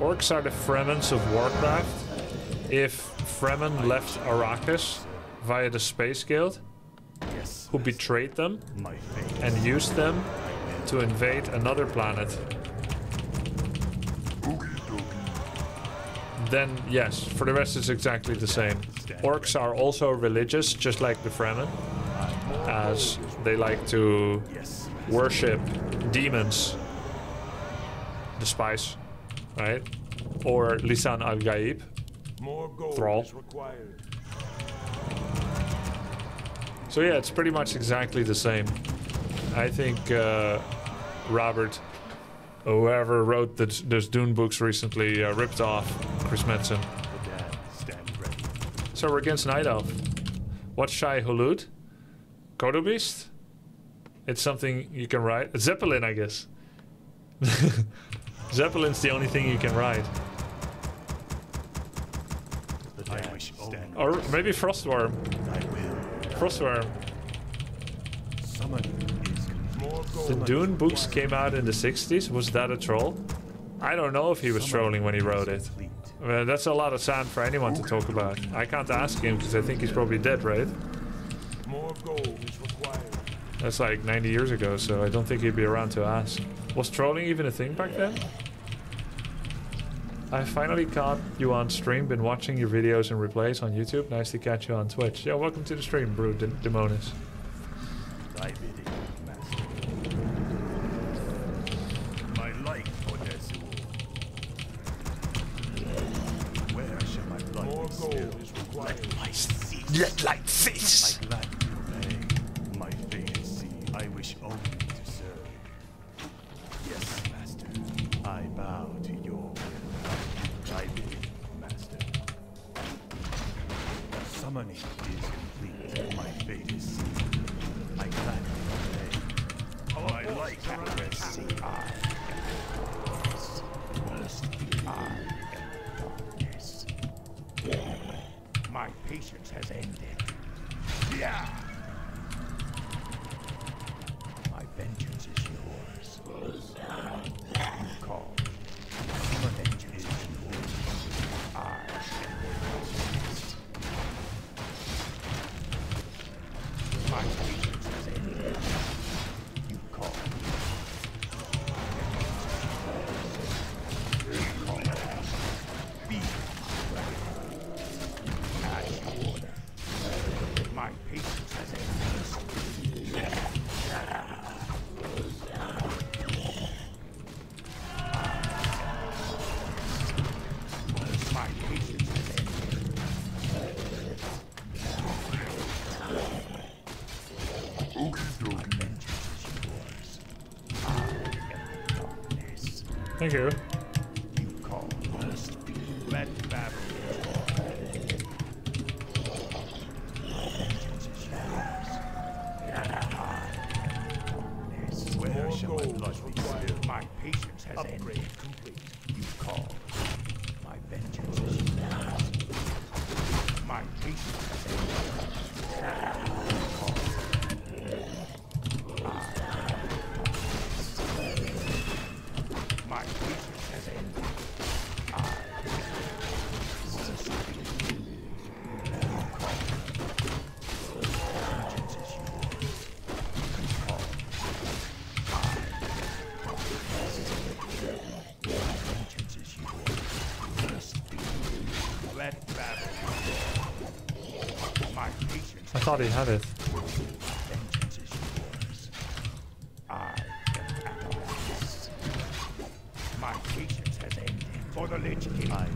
Orcs are the Fremens of Warcraft. If Fremen left Arrakis via the Space Guild, who betrayed them and used them to invade another planet, then yes, for the rest it's exactly the same. Orcs are also religious, just like the Fremen, as they like to worship demons, the spies, right? Or Lisan al Gaib. more gold Thrall. is required. So yeah, it's pretty much exactly the same. I think uh, Robert, whoever wrote the, those Dune books recently, uh, ripped off Chris Metzen. The dad stand ready. So we're against Night Elf. What's Shai Hulud? Kodo Beast? It's something you can ride. Zeppelin, I guess. Zeppelin's the only thing you can ride. The dad stand Or maybe Frost Wyrm. Frostworm. Summon is more gold. The Dune books came out in the 60s. Was that a troll? I don't know if he was trolling when he wrote it. That's a lot of sand for anyone to talk about. I can't ask him because I think he's probably dead, right? More gold is required. That's like 90 years ago, so I don't think he'd be around to ask. Was trolling even a thing back then? I finally caught you on stream, been watching your videos and replays on YouTube. Nice to catch you on Twitch. Yeah, welcome to the stream, Brew De- Demonis. My patience has ended. Yeah. Thank you.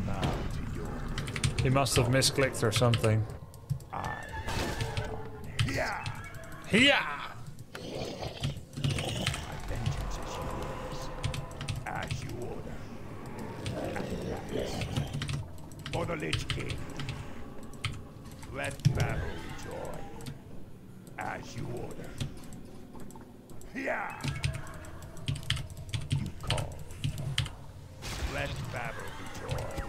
Bow to your He must have misclicked or something. Yeah. Yeah! My vengeance is yours. As you order. Atlas. For the Lich King. Let battle be joy. As you order. Yeah. You call. Let battle be joy.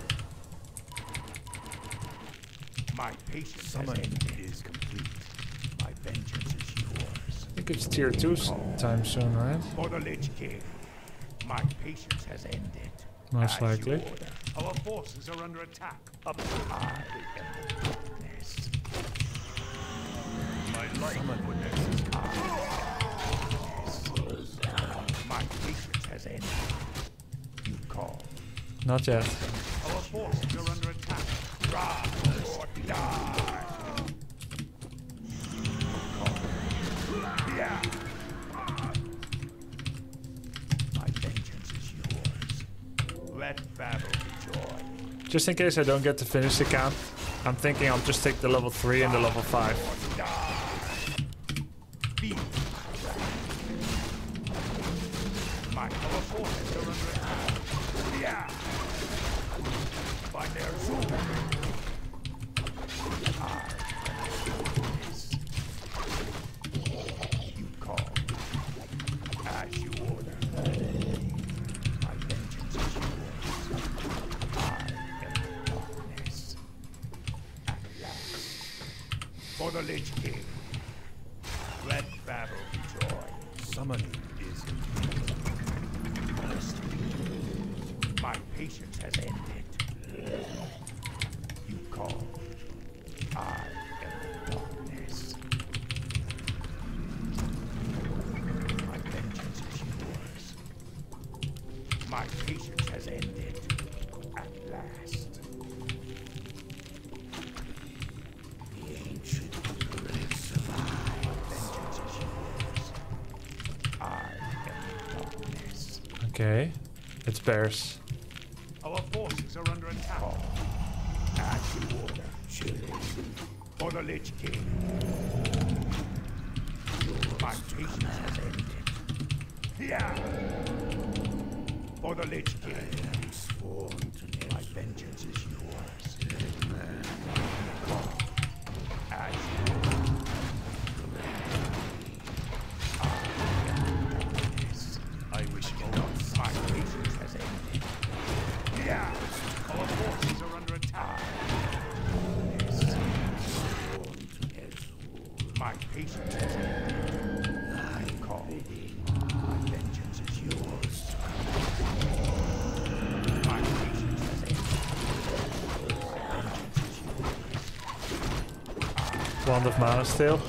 My patience has ended. is complete. My vengeance is yours. I think it's tier 2 s- time soon, right? For the Lich King. My patience has ended. most As likely. order. Our forces are under attack. Up to I the darkness. My life witness. My patience has ended. You call. Not yet. Our forces are under attack. Rise or die. Yeah. My vengeance is yours. Let battle be joy. Just in case I don't get to finish the camp, I'm thinking I'll just take the level 3 and the level 5. You call. I am the darkness. My vengeance is yours. My patience has ended. At last. Okay. It's bears. Our forces are under attack. As you order, children. For the Lich King. My patience has ended. Yeah. For the Lich King. I am sworn to My vengeance is yours. Wand of Mana still.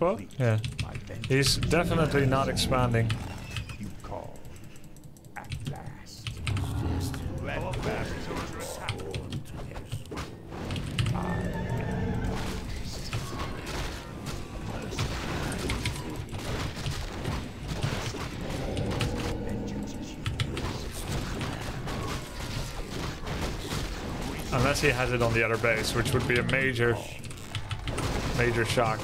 Expo? Yeah. He's definitely not expanding. Unless he has it on the other base, which would be a major, major shock.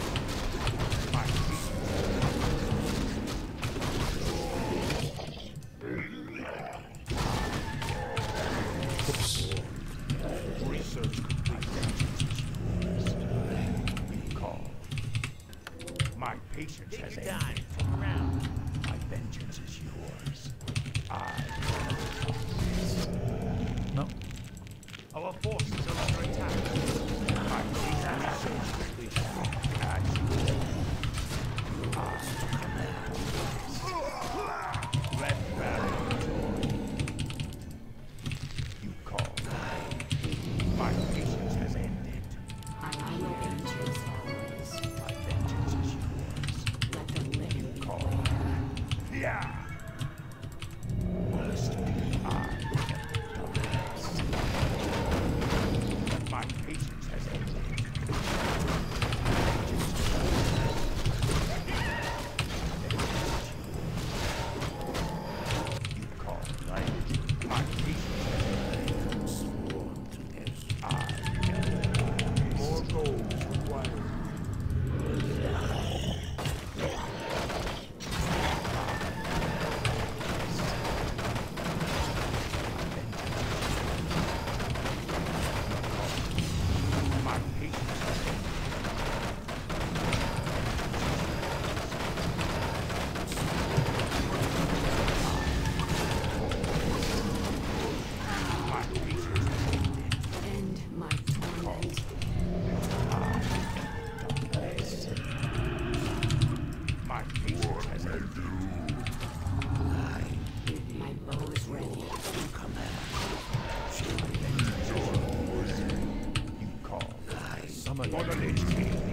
I'm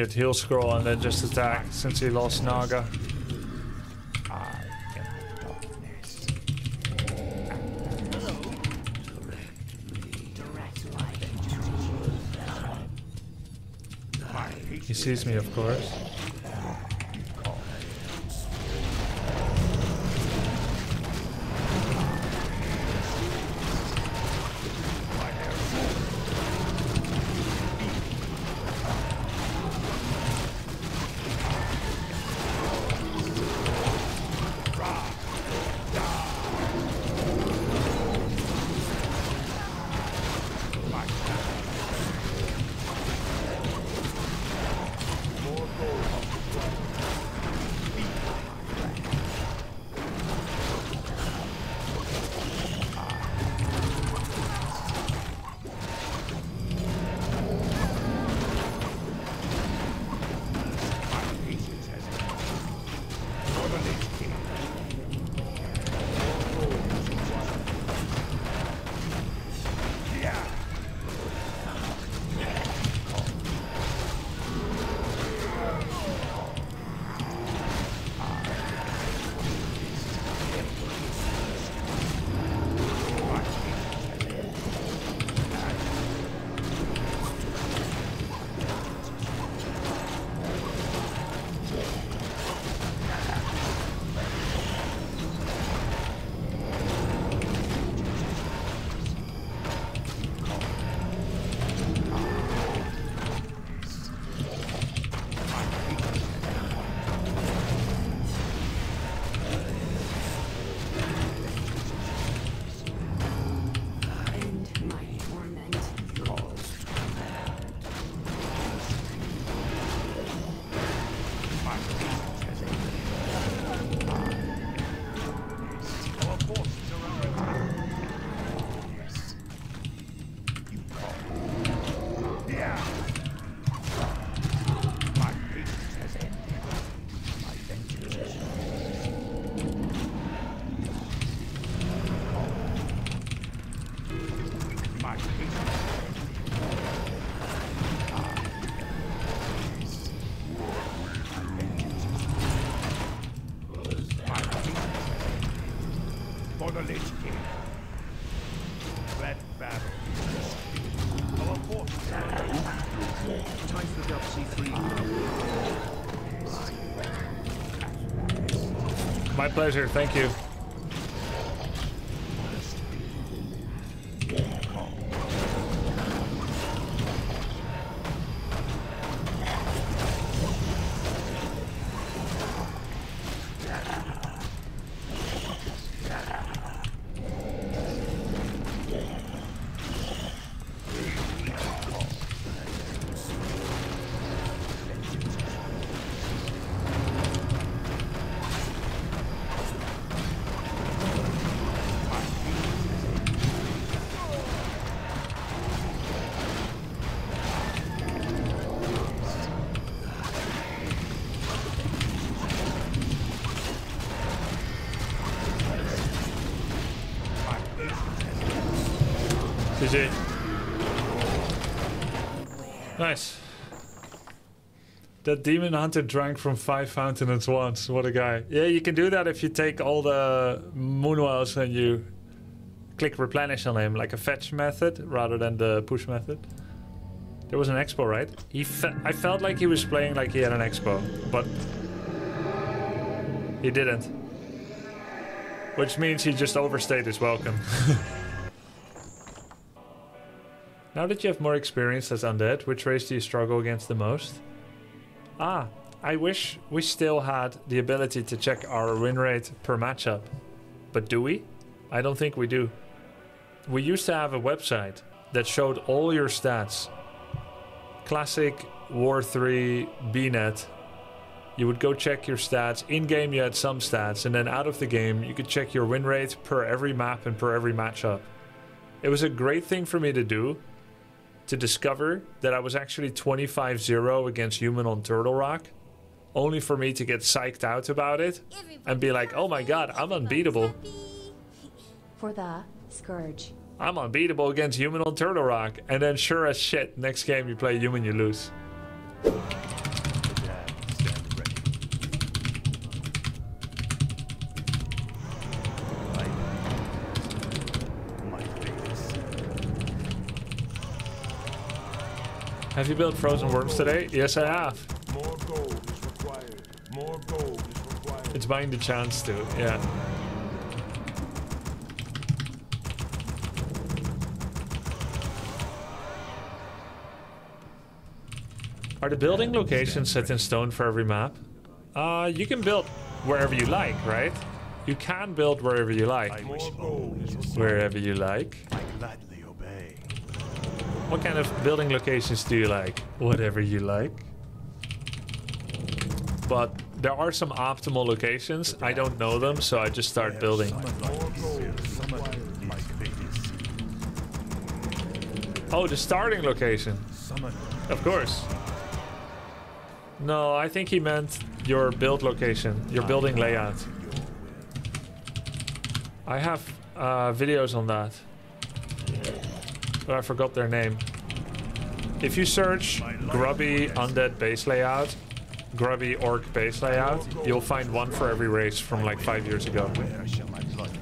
Get heal scroll and then just attack since he lost Naga. I am the darkness. Direct light. My He sees me, of course. Pleasure, thank you. GG. Nice. That demon hunter drank from five fountains at once. What a guy. Yeah, you can do that if you take all the moon wells and you click replenish on him, like a fetch method rather than the push method. There was an expo, right? He fe- I felt like he was playing like he had an expo, but he didn't. Which means he just overstayed his welcome. Now that you have more experience as undead, which race do you struggle against the most? Ah, I wish we still had the ability to check our win rate per matchup. But do we? I don't think we do. We used to have a website that showed all your stats. Classic War 3 BNet. You would go check your stats. In game, you had some stats, and then out of the game, you could check your win rate per every map and per every matchup. It was a great thing for me to do to discover that I was actually 25 0 against human on Turtle Rock, only for me to get psyched out about it and be like, oh my god, I'm unbeatable. For the Scourge. I'm unbeatable against human on Turtle Rock. And then, sure as shit, next game you play human, you lose. The dam stand ready. I my face. Have you built frozen worms today? Yes, I have. More gold is required. More gold is required. It's buying the chance to, yeah. Are the building locations set in stone for every map? Uh, you can build wherever you like, right? You can build wherever you like. More gold is required. Wherever you like. I gladly obey. What kind of building locations do you like? Whatever you like. But there are some optimal locations. I don't know them, so I just start building. More gold is required. My fate is Oh, the starting location. Of course. No, I think he meant your build location, your building layout. I have uh, videos on that. But I forgot their name. If you search grubby undead base layout, grubby orc base layout, you'll find one for every race from like five years ago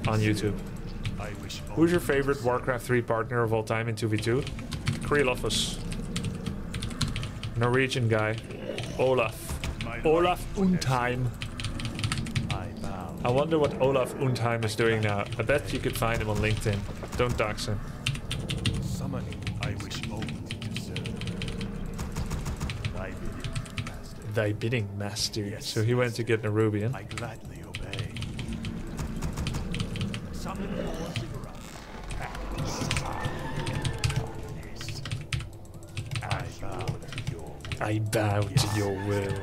on YouTube. Who's your favorite Warcraft 3 partner of all time in 2v2? Krylofus. Norwegian guy. Olaf. Olaf Undheim. I wonder what Olaf Undheim is doing now. I bet you could find him on LinkedIn. Don't dox him. Summoning. I wish only to serve. Thy bidding, master. Thy bidding, master. Yes, So he went to get Nerubian. I gladly obey. Summon more I bow to your I bow to your will.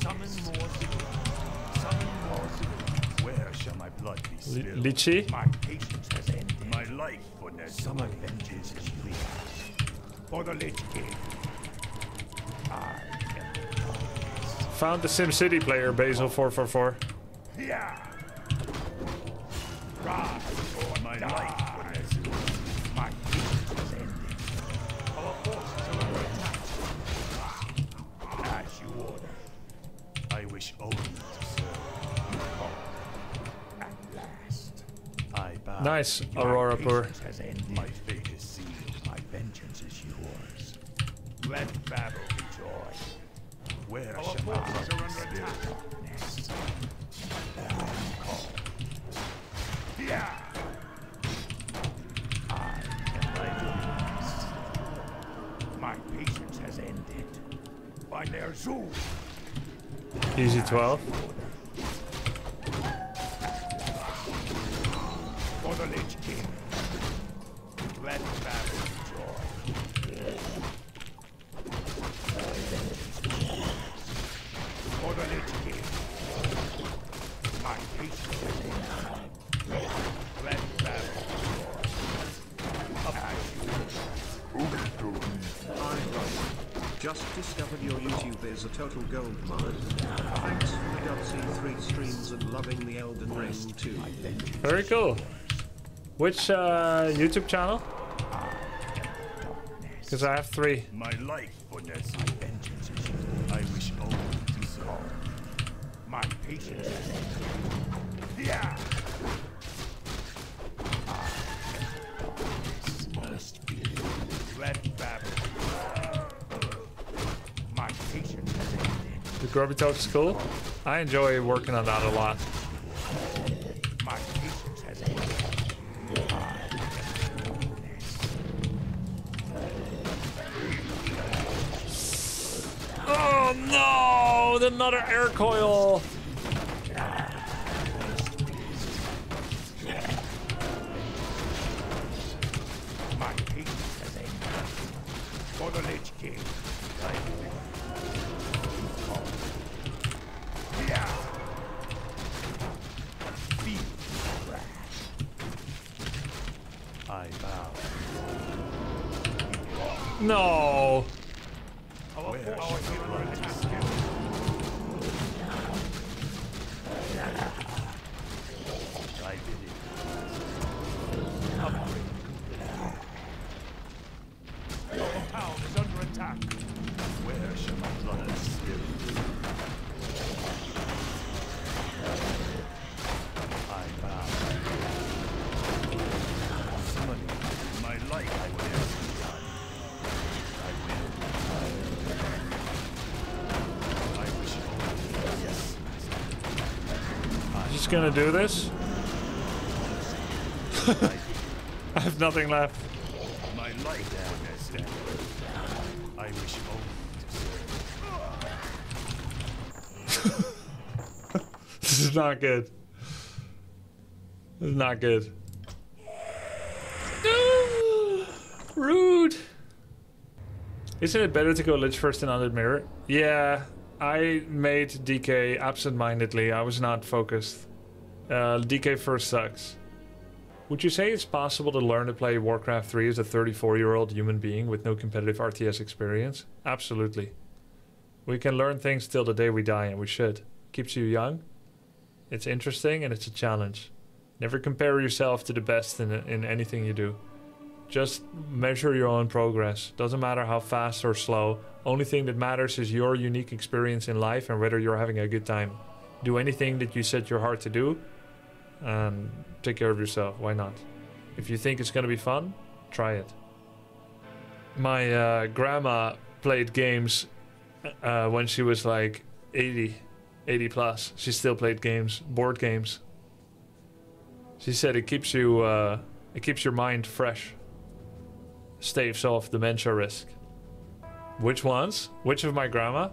Summon more cigarettes. Summon more cigarettes. Where shall my blood be Li- spilled? Lychee? My patience has ended. My life for Ned. Summon vengeance is real. For the Lich King. Found the SimCity player, Basil444. Yeah. My life. My patience has ended. Our forces are under attack. As you order. I wish only to serve. At last. I bow. Nice, Aurora Pur. patience has ended. My fate is sealed. My vengeance is yours. Let battle. Where shall my blood be spilled? Darkness. I am thy witness. My patience has ended. By their zoo. Easy 12. Just discovered your YouTube is a total gold mine. Thanks for the Gutsy 3 streams and loving the Elden Ring too. Very cool. Which uh, YouTube channel? Because I have three. My life for Nessie. My vengeance is yours. I wish only to serve. My patience. Yeah. Gorbitoke's cool. I enjoy working on that a lot. Oh no! Another air coil! No. Our, gonna do this. I have nothing left. My understand. I wish only to serve. This is not good. This is not good. Rude. Isn't it better to go Lich first and Undead Mirror? Yeah, I made DK absent-mindedly. I was not focused. Uh, DK first sucks. Would you say it's possible to learn to play Warcraft 3 as a 34-year-old human being with no competitive RTS experience? Absolutely. We can learn things till the day we die, and we should. Keeps you young. It's interesting and it's a challenge. Never compare yourself to the best in, in anything you do. Just measure your own progress. Doesn't matter how fast or slow. Only thing that matters is your unique experience in life and whether you're having a good time. Do anything that you set your heart to do and take care of yourself. Why not? If you think it's to be fun, try it. My uh, grandma played games uh, when she was like 80, 80 plus. She still played games, board games. She said it keeps you, uh, it keeps your mind fresh. Staves off dementia risk. Which ones? Which of my grandma?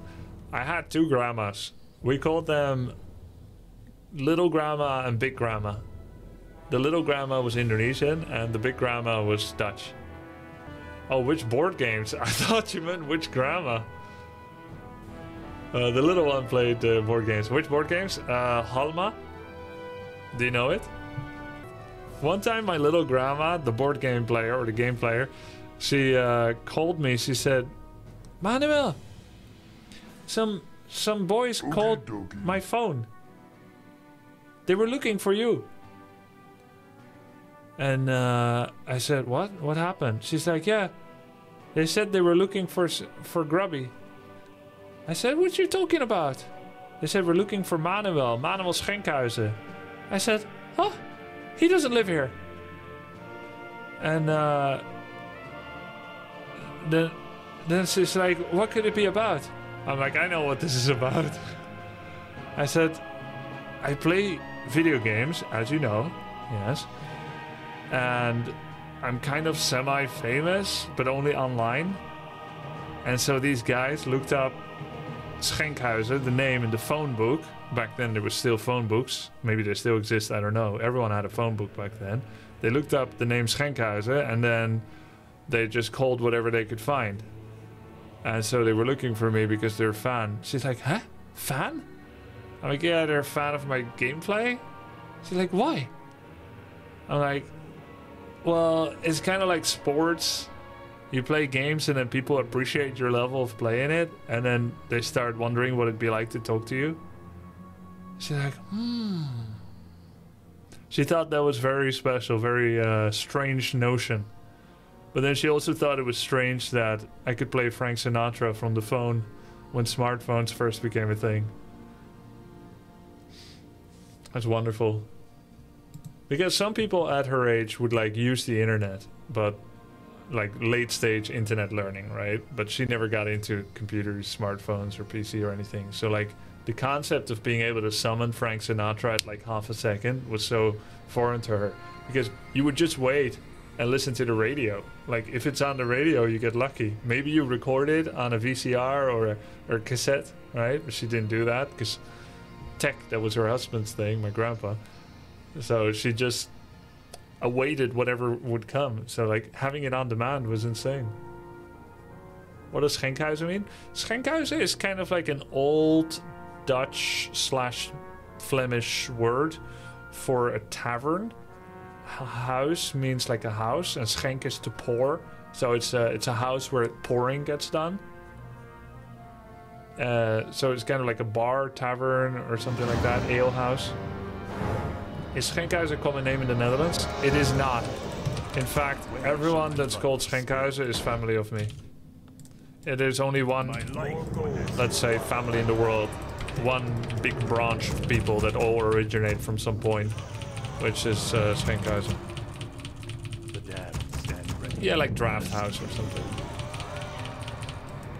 I had two grandmas. We called them little grandma and big grandma. The little grandma was Indonesian and the big grandma was Dutch. Oh, which board games? I thought you meant which grandma. Uh, the little one played uh, board games. Which board games? Uh, Halma. Do you know it? One time, my little grandma, the board game player or the game player, she uh, called me. She said, "Manuel, some some boys called my phone. They were looking for you." And uh, I said, "What? What happened?" She's like, "Yeah, they said they were looking for for Grubby." I said, "What you talking about?" They said we're looking for Manuel, Manuel Schenkhuizen. I said, "Huh? He doesn't live here." And uh, then, then she's like, "What could it be about?" I'm like, "I know what this is about." I said, "I play video games, as you know, yes, and I'm kind of semi-famous, but only online." And so these guys looked up Schenkhuizen, the name in the phone book. Back then there were still phone books. Maybe they still exist, I don't know. Everyone had a phone book back then. They looked up the name Schenkhuizen and then they just called whatever they could find. And so they were looking for me because they're a fan. She's like, huh? Fan? I'm like, yeah, they're a fan of my gameplay. She's like, why? I'm like, well, it's kind of like sports. You play games and then people appreciate your level of playing it and then they start wondering what it'd be like to talk to you. She's like hmm. She thought that was very special very uh, strange notion. But then she also thought it was strange that i could play frank sinatra from the phone when smartphones first became a thing that's wonderful because some people at her age would like use the internet but like late stage internet learning, right? But she never got into computers, smartphones, or PC or anything. So like the concept of being able to summon Frank Sinatra at like half a second was so foreign to her because you would just wait and listen to the radio. Like if it's on the radio, you get lucky. Maybe you record it on a VCR or a or a cassette, right? But she didn't do that because tech that was her husband's thing, my grandpa. So she just awaited whatever would come. So like having it on demand was insane. What does Schenkhuizen mean? Schenkhuizen is kind of like an old Dutch slash Flemish word for a tavern. House means like a house, and schenk is to pour. So it's a it's a house where pouring gets done. Uh, so it's kind of like a bar, tavern, or something like that, ale house. Is Schenkhuizen a common name in the Netherlands? It is not. In fact, everyone that's called Schenkhuizen is family of me. There's only one, let's say, family in the world. One big branch of people that all originate from some point, which is uh, Schenkhuizen. the dam stand ready. Yeah, like Draft House or something.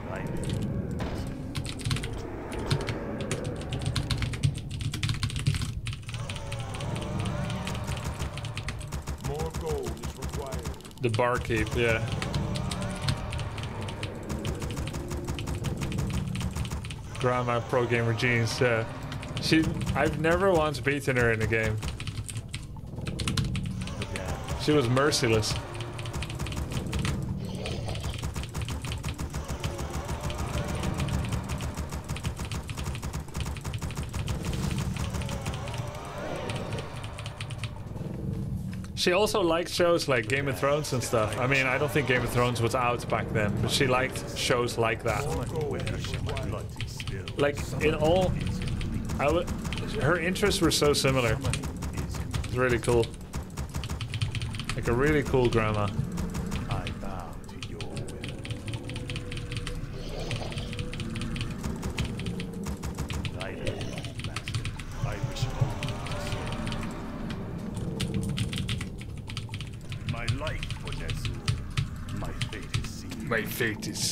Right. More gold is required. The barkeep, yeah. Grandma Pro Gamer Genes, yeah. She, I've never once beaten her in a game. She was merciless. She also liked shows like Game of Thrones and stuff. I mean, I don't think Game of Thrones was out back then, but she liked shows like that. Like in all, I w- her interests were so similar. It's really cool. Like a really cool grandma.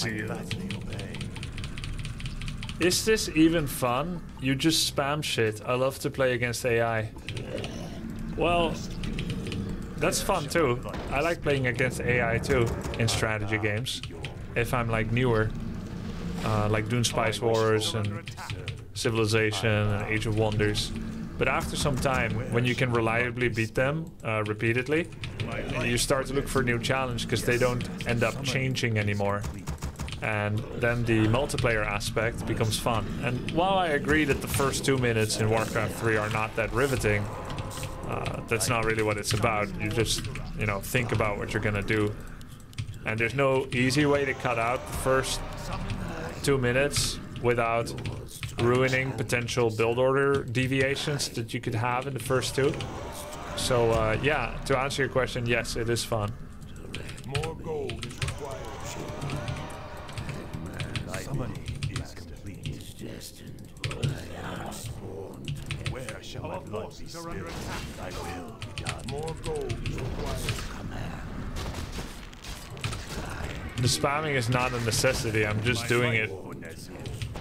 Is I gladly obey. Is this even fun? You just spam shit. I love to play against AI. Well, that's fun too. I like playing against AI too in strategy games. If I'm like newer, uh, like doing Spice Wars and Civilization and Age of Wonders. But after some time, when you can reliably beat them uh, repeatedly, you start to look for a new challenge because they don't end up changing anymore. And then the multiplayer aspect becomes fun. And while I agree that the first two minutes in Warcraft 3 are not that riveting, uh, that's not really what it's about. You just, you know, think about what you're gonna do. And there's no easy way to cut out the first two minutes without ruining potential build order deviations that you could have in the first two. So uh, yeah, to answer your question, yes, it is fun. More gold is required. Thy summoning is complete. Where shall my blood be spilled? Thy will be done. More gold is required. The spamming is not a necessity. I'm just doing it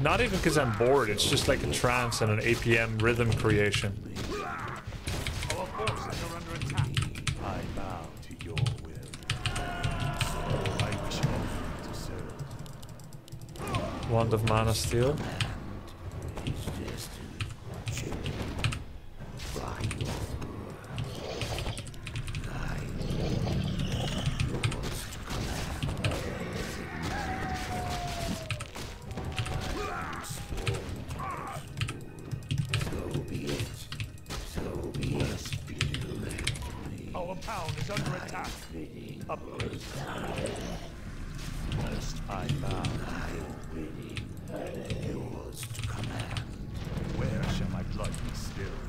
not even because I'm bored. It's just like a trance and an APM rhythm creation. Our forces are under attack. I bow to your will. I wish only to serve. Wand of Mana Steal. Our town is under attack. Upgrade. I bow. Yours to command. Where shall my blood be stilled?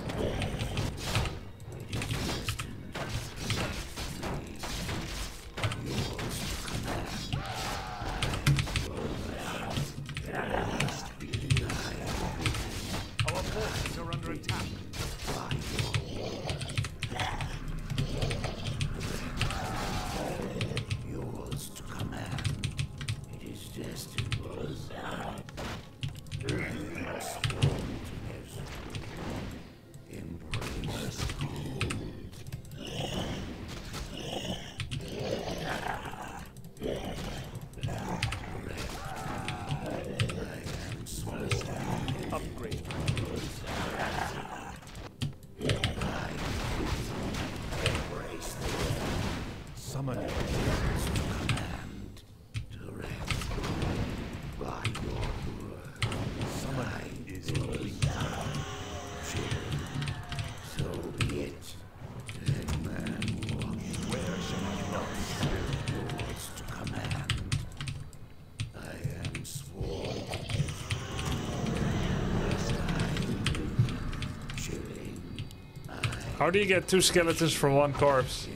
How do you get two skeletons from one corpse?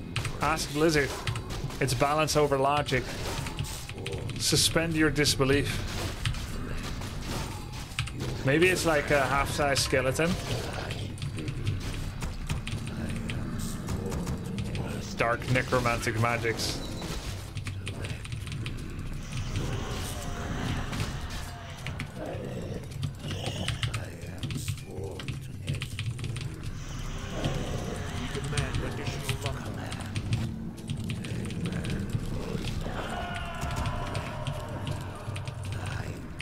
Ask Blizzard. It's balance over logic. Suspend your disbelief. Maybe it's like a half-size skeleton. Dark necromantic magics. We demand additional lumber.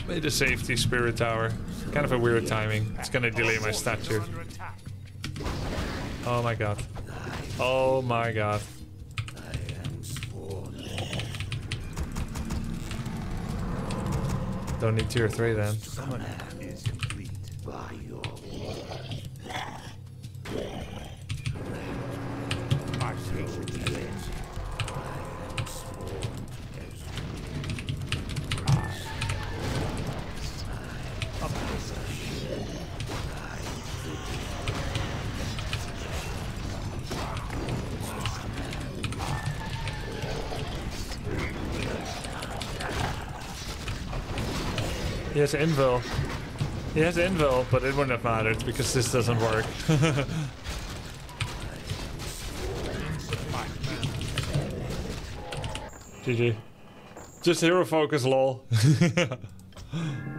Made a safety spirit tower. Kind of a weird timing. It's gonna delay my statue. Oh my god. Oh my god. Don't need tier 3 then. Has invul. He has invul, but it wouldn't have mattered because this doesn't work. GG. Just hero focus, lol.